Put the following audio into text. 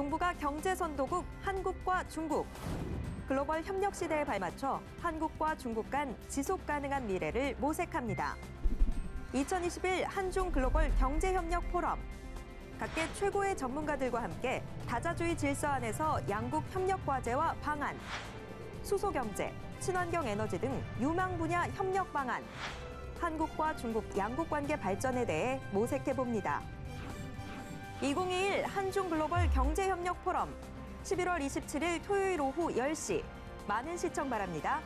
동북아 경제 선도국 한국과 중국. 글로벌 협력 시대에 발맞춰 한국과 중국 간 지속 가능한 미래를 모색합니다. 2021 한중 글로벌 경제 협력 포럼. 각계 최고의 전문가들과 함께 다자주의 질서 안에서 양국 협력 과제와 방안, 수소 경제, 친환경 에너지 등 유망 분야 협력 방안, 한국과 중국 양국 관계 발전에 대해 모색해 봅니다. 2021 한중 글로벌 경제 협력 포럼 11월 27일 토요일 오후 10시 많은 시청 바랍니다.